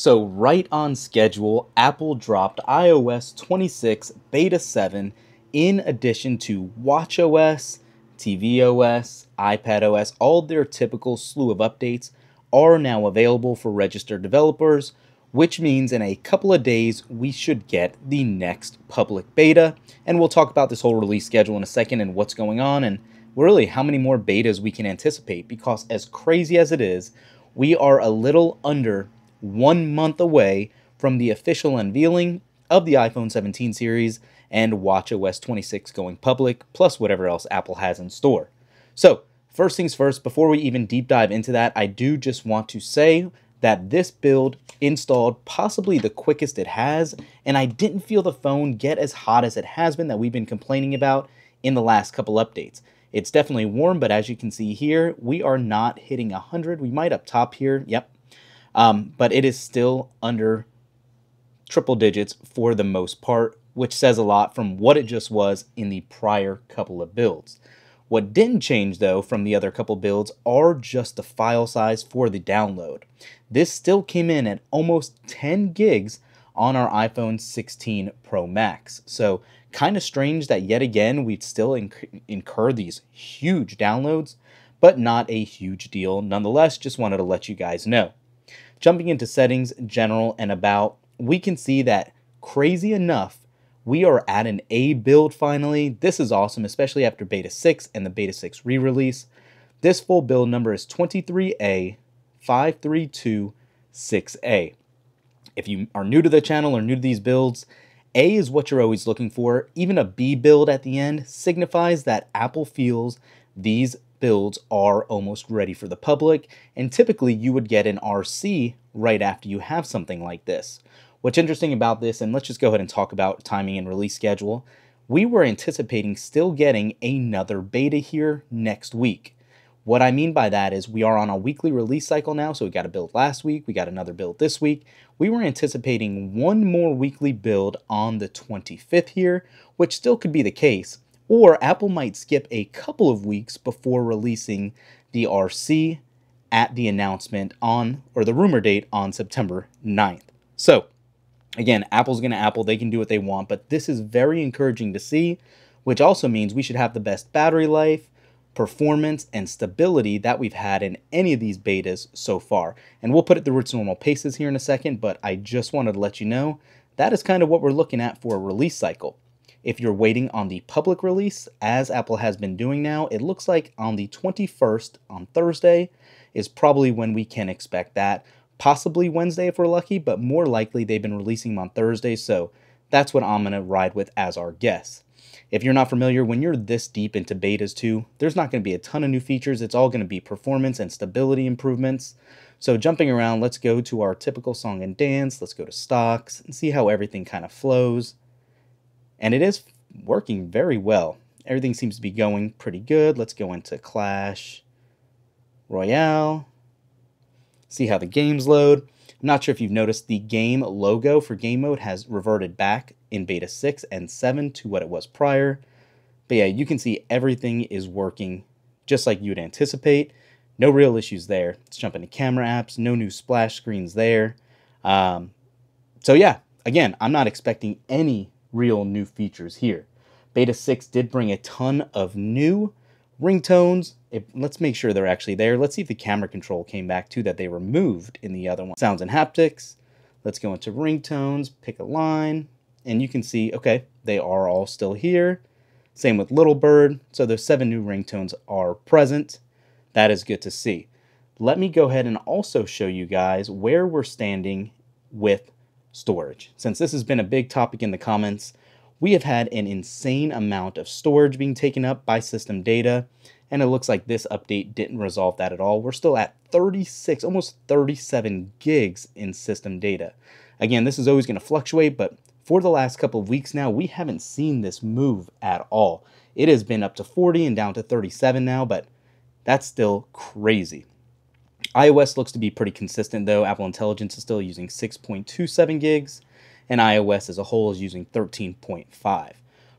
So, right on schedule, Apple dropped iOS 26 Beta 7 in addition to watchOS, tvOS, iPadOS, all their typical slew of updates are now available for registered developers, which means in a couple of days we should get the next public beta. And we'll talk about this whole release schedule in a second and what's going on and really how many more betas we can anticipate because as crazy as it is, we are a little under one month away from the official unveiling of the iPhone 17 series and WatchOS 26 going public, plus whatever else Apple has in store. So, first things first, before we even deep dive into that, I do just want to say that this build installed possibly the quickest it has, and I didn't feel the phone get as hot as it has been that we've been complaining about in the last couple updates. It's definitely warm, but as you can see here, we are not hitting 100. We might up top here, yep, um, but it is still under triple digits for the most part, which says a lot from what it just was in the prior couple of builds. What didn't change though from the other couple builds are just the file size for the download. This still came in at almost 10 gigs on our iPhone 16 Pro Max. So kind of strange that yet again we'd still inc incur these huge downloads, but not a huge deal nonetheless. Just wanted to let you guys know. Jumping into settings, general, and about, we can see that crazy enough, we are at an A build finally. This is awesome, especially after Beta 6 and the Beta 6 re-release. This full build number is 23A5326A. If you are new to the channel or new to these builds, A is what you're always looking for. Even a B build at the end signifies that Apple feels these builds are almost ready for the public, and typically you would get an RC right after you have something like this. What's interesting about this, and let's just go ahead and talk about timing and release schedule, we were anticipating still getting another beta here next week. What I mean by that is we are on a weekly release cycle now, so we got a build last week, we got another build this week. We were anticipating one more weekly build on the 25th here, which still could be the case, or Apple might skip a couple of weeks before releasing the RC at the announcement on, or the rumor date on September 9th. So, again, Apple's going to Apple, they can do what they want, but this is very encouraging to see, which also means we should have the best battery life, performance, and stability that we've had in any of these betas so far. And we'll put it through its normal paces here in a second, but I just wanted to let you know that is kind of what we're looking at for a release cycle. If you're waiting on the public release, as Apple has been doing now, it looks like on the 21st, on Thursday, is probably when we can expect that. Possibly Wednesday if we're lucky, but more likely they've been releasing them on Thursday, so that's what I'm going to ride with as our guess. If you're not familiar, when you're this deep into betas too, there's not going to be a ton of new features. It's all going to be performance and stability improvements. So jumping around, let's go to our typical song and dance. Let's go to stocks and see how everything kind of flows and it is working very well. Everything seems to be going pretty good. Let's go into Clash Royale, see how the games load. I'm not sure if you've noticed the game logo for game mode has reverted back in beta 6 and 7 to what it was prior. But yeah, you can see everything is working just like you'd anticipate. No real issues there. Let's jump into camera apps. No new splash screens there. Um, so yeah, again, I'm not expecting any real new features here. Beta 6 did bring a ton of new ringtones. If, let's make sure they're actually there. Let's see if the camera control came back too that they removed in the other one. Sounds and haptics. Let's go into ringtones, pick a line, and you can see, okay, they are all still here. Same with Little Bird. So those seven new ringtones are present. That is good to see. Let me go ahead and also show you guys where we're standing with storage. Since this has been a big topic in the comments, we have had an insane amount of storage being taken up by system data, and it looks like this update didn't resolve that at all. We're still at 36, almost 37 gigs in system data. Again, this is always going to fluctuate, but for the last couple of weeks now, we haven't seen this move at all. It has been up to 40 and down to 37 now, but that's still crazy iOS looks to be pretty consistent though. Apple Intelligence is still using 6.27 gigs, and iOS as a whole is using 13.5.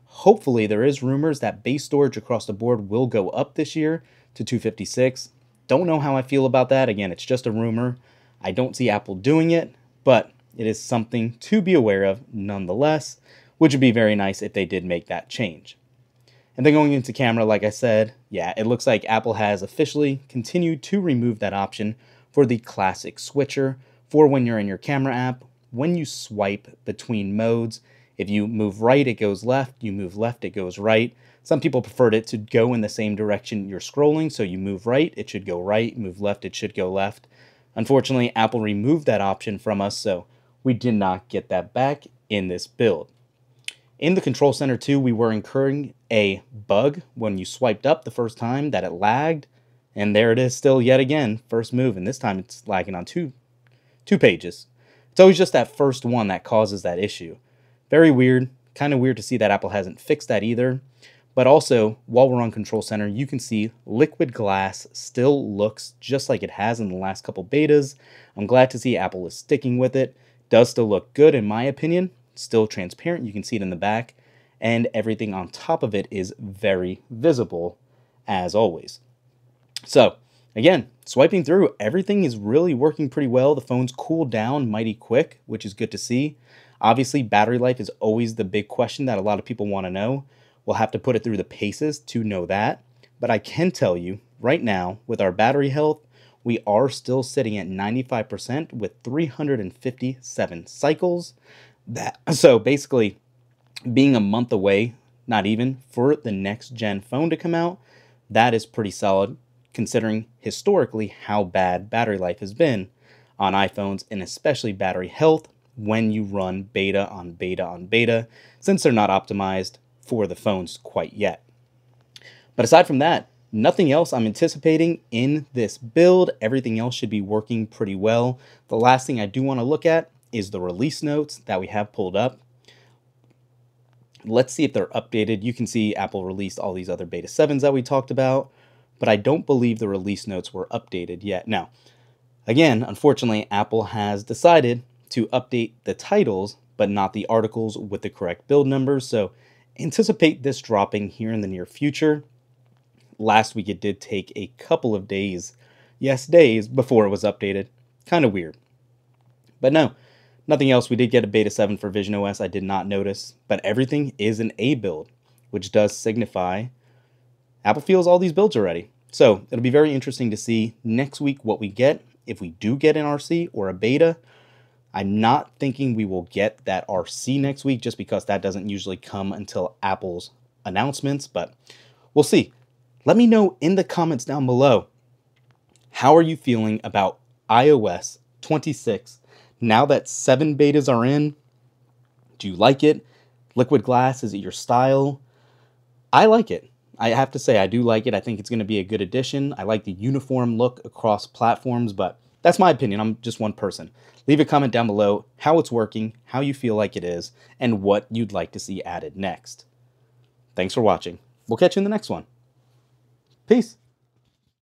Hopefully, there is rumors that base storage across the board will go up this year to 256. Don't know how I feel about that. Again, it's just a rumor. I don't see Apple doing it, but it is something to be aware of nonetheless, which would be very nice if they did make that change. And then going into camera, like I said, yeah, it looks like Apple has officially continued to remove that option for the classic switcher for when you're in your camera app. When you swipe between modes, if you move right, it goes left. You move left, it goes right. Some people preferred it to go in the same direction you're scrolling. So you move right, it should go right. Move left, it should go left. Unfortunately, Apple removed that option from us, so we did not get that back in this build. In the Control Center 2, we were incurring a bug when you swiped up the first time that it lagged. And there it is still yet again, first move. And this time it's lagging on two, two pages. It's always just that first one that causes that issue. Very weird. Kind of weird to see that Apple hasn't fixed that either. But also, while we're on Control Center, you can see Liquid Glass still looks just like it has in the last couple betas. I'm glad to see Apple is sticking with it. Does still look good in my opinion, still transparent. You can see it in the back, and everything on top of it is very visible, as always. So, again, swiping through, everything is really working pretty well. The phone's cooled down mighty quick, which is good to see. Obviously, battery life is always the big question that a lot of people want to know. We'll have to put it through the paces to know that. But I can tell you right now, with our battery health, we are still sitting at 95% with 357 cycles that so basically being a month away, not even for the next gen phone to come out, that is pretty solid considering historically how bad battery life has been on iPhones and especially battery health when you run beta on beta on beta since they're not optimized for the phones quite yet. But aside from that, nothing else I'm anticipating in this build. Everything else should be working pretty well. The last thing I do want to look at is the release notes that we have pulled up. Let's see if they're updated. You can see Apple released all these other beta 7s that we talked about, but I don't believe the release notes were updated yet. Now, again, unfortunately, Apple has decided to update the titles, but not the articles with the correct build numbers. So anticipate this dropping here in the near future. Last week, it did take a couple of days, yes, days, before it was updated. Kind of weird. But no, Nothing else. We did get a beta 7 for Vision OS. I did not notice, but everything is an A build, which does signify Apple feels all these builds already. So it'll be very interesting to see next week what we get. If we do get an RC or a beta, I'm not thinking we will get that RC next week just because that doesn't usually come until Apple's announcements, but we'll see. Let me know in the comments down below how are you feeling about iOS 26 now that seven betas are in, do you like it? Liquid glass, is it your style? I like it. I have to say, I do like it. I think it's going to be a good addition. I like the uniform look across platforms, but that's my opinion. I'm just one person. Leave a comment down below how it's working, how you feel like it is, and what you'd like to see added next. Thanks for watching. We'll catch you in the next one. Peace.